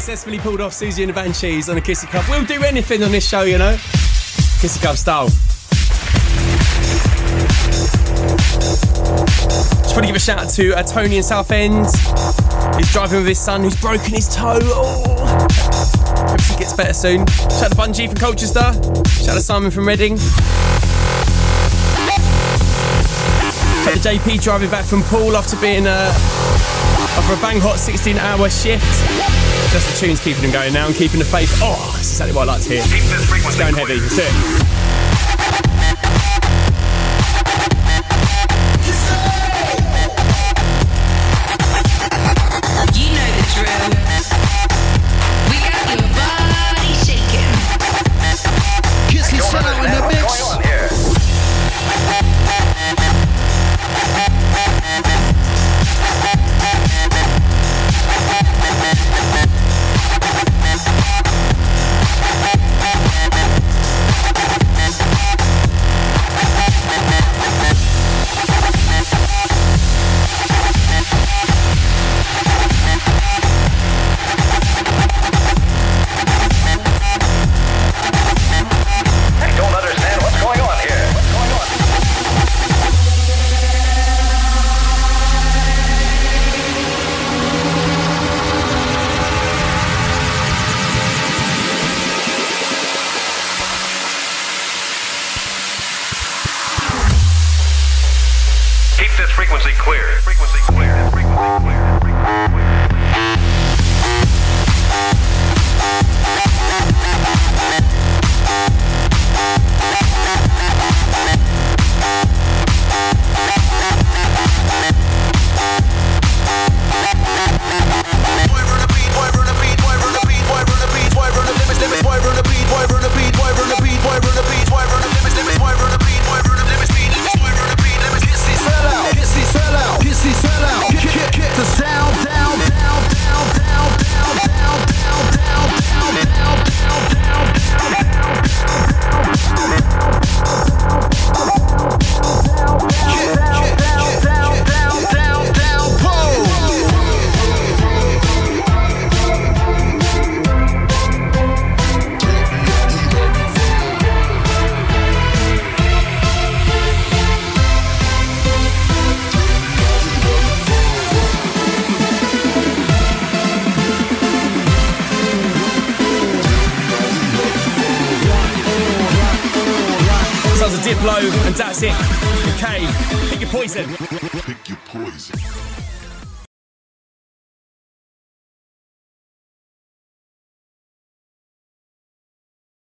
successfully pulled off Siouxsie and the Banshees on a Kissy Cup. We'll do anything on this show, you know. Kissy Cup style. Just want to give a shout out to uh, Tony in Southend. He's driving with his son who's broken his toe. Oh. Hope he gets better soon. Shout out to Bungie from Colchester. Shout out to Simon from Reading. Shout out to JP driving back from Poole after being uh, after a bang hot 16 hour shift. Just the tunes keeping them going now and keeping the faith. Oh, that's exactly what I like to hear. It's going heavy. That's it. Frequency clear. Frequency clear. Frequency clear. Sounds and that's it. Okay, pick your poison. Pick your poison.